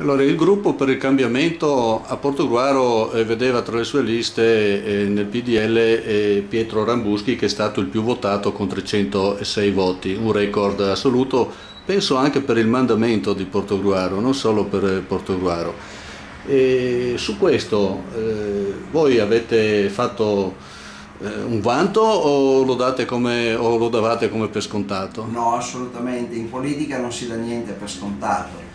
Allora, il gruppo per il cambiamento a Portogruaro eh, vedeva tra le sue liste eh, nel PDL eh, Pietro Rambuschi che è stato il più votato con 306 voti, un record assoluto, penso anche per il mandamento di Portogruaro, non solo per Portogruaro. E su questo eh, voi avete fatto eh, un vanto o lo, come, o lo davate come per scontato? No, assolutamente, in politica non si dà niente per scontato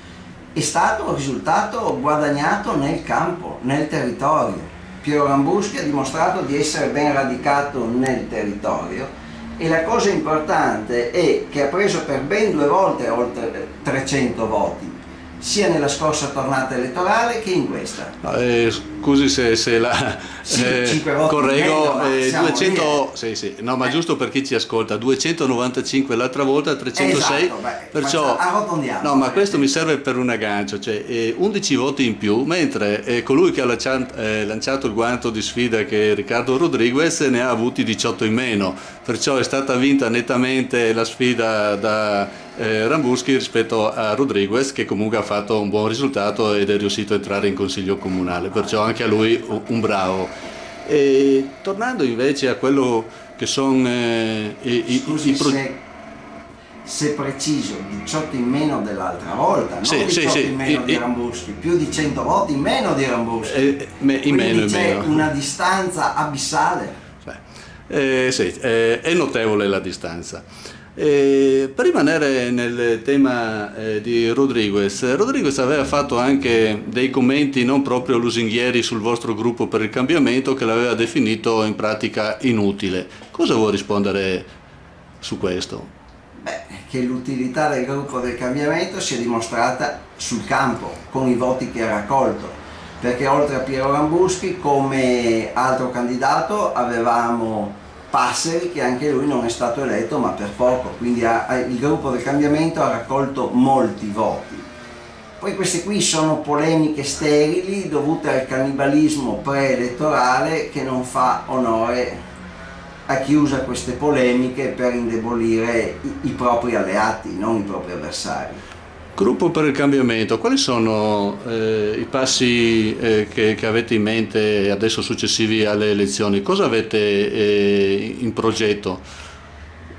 è stato un risultato guadagnato nel campo, nel territorio. Piero Rambuschi ha dimostrato di essere ben radicato nel territorio e la cosa importante è che ha preso per ben due volte oltre 300 voti, sia nella scorsa tornata elettorale che in questa. Eh, scusi se, se la sì, eh, correggo, eh, 200, sì, sì, no, ma eh. giusto per chi ci ascolta, 295 l'altra volta, 306, esatto, beh, perciò arrotondiamo. No, ma questo mi serve per un aggancio, cioè 11 eh, voti in più, mentre eh, colui che ha lanciato, lanciato il guanto di sfida che è Riccardo Rodriguez ne ha avuti 18 in meno, perciò è stata vinta nettamente la sfida da eh, Rambuschi rispetto a Rodriguez che comunque ha fatto un buon risultato ed è riuscito a entrare in consiglio comunale, perciò anche a lui un bravo. E, tornando invece a quello che sono eh, i, Scusi, i, i pro... se, se, preciso, 18 in meno dell'altra volta, sì, non 18 sì, in meno i, di Rambuschi, più di 100 voti in meno di Rambuschi. Eh, in meno, in c'è meno. una distanza abissale. Eh, sì, eh, è notevole la distanza. E per rimanere nel tema eh, di Rodriguez, Rodriguez aveva fatto anche dei commenti non proprio lusinghieri sul vostro gruppo per il cambiamento che l'aveva definito in pratica inutile. Cosa vuoi rispondere su questo? Beh, che l'utilità del gruppo del cambiamento si è dimostrata sul campo, con i voti che ha raccolto, perché oltre a Piero Rambuschi come altro candidato avevamo Passeri che anche lui non è stato eletto ma per poco, quindi ha, il gruppo del cambiamento ha raccolto molti voti. Poi queste qui sono polemiche sterili dovute al cannibalismo preelettorale che non fa onore a chi usa queste polemiche per indebolire i, i propri alleati, non i propri avversari. Gruppo per il cambiamento, quali sono eh, i passi eh, che, che, avete in mente adesso successivi alle elezioni? Cosa avete eh, in progetto?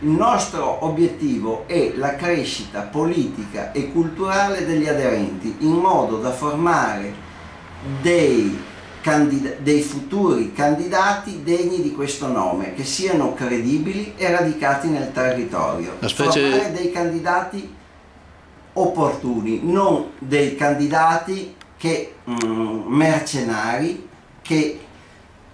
Il nostro obiettivo è la crescita politica e culturale degli aderenti in modo da formare dei, dei futuri candidati degni di questo nome, che siano credibili e radicati nel territorio. Specie... Formare dei candidati opportuni, non dei candidati che, mm, mercenari che,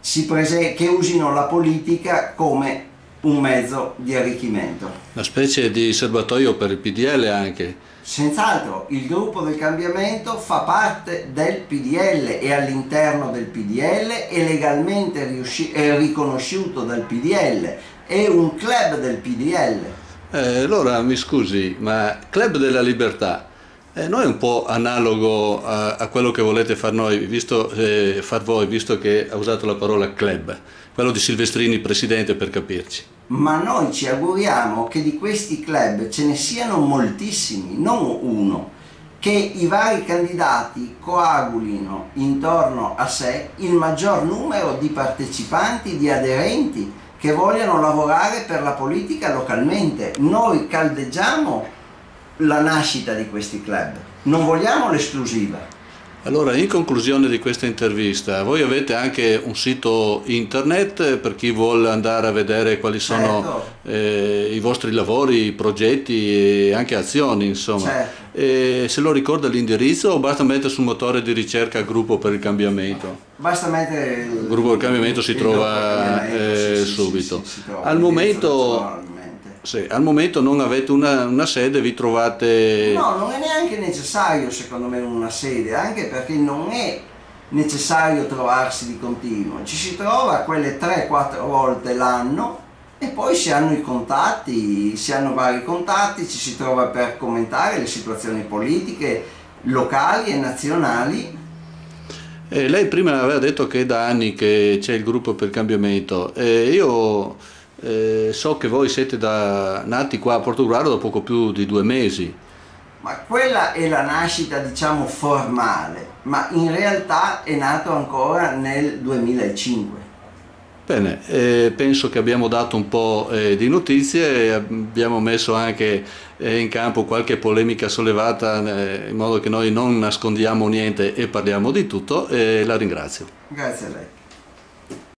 che usino la politica come un mezzo di arricchimento. Una specie di serbatoio per il PDL anche. Senz'altro, il gruppo del cambiamento fa parte del PDL e all'interno del PDL è legalmente è riconosciuto dal PDL, è un club del PDL. Eh, allora mi scusi, ma Club della Libertà eh, non è un po' analogo a, a quello che volete far, noi, visto, eh, far voi, visto che ha usato la parola club, quello di Silvestrini, presidente, per capirci. Ma noi ci auguriamo che di questi club ce ne siano moltissimi, non uno, che i vari candidati coagulino intorno a sé il maggior numero di partecipanti, di aderenti, che vogliono lavorare per la politica localmente. Noi caldeggiamo la nascita di questi club, non vogliamo l'esclusiva. Allora, in conclusione di questa intervista, voi avete anche un sito internet per chi vuole andare a vedere quali sono certo. eh, i vostri lavori, i progetti e anche azioni, insomma. Certo. E se lo ricorda l'indirizzo o basta mettere sul motore di ricerca gruppo per il cambiamento? Basta mettere il gruppo per il cambiamento si trova eh, sì, subito. Sì, sì, trova. Al momento sì, al momento non avete una, una, sede, vi trovate... No, non è neanche necessario secondo me una sede, anche perché non è necessario trovarsi di continuo, ci si trova quelle 3-4 volte l'anno e poi si hanno i contatti, si hanno vari contatti, ci si trova per commentare le situazioni politiche locali e nazionali. Eh, lei prima aveva detto che è da anni che c'è il gruppo per cambiamento e io eh, so che voi siete da, nati qua a Portogallo da poco più di due mesi. Ma quella è la nascita diciamo formale, ma in realtà è nato ancora nel 2005. Bene, eh, penso che abbiamo dato un po' eh, di notizie, e abbiamo messo anche eh, in campo qualche polemica sollevata eh, in modo che noi non nascondiamo niente e parliamo di tutto e la ringrazio. Grazie a lei.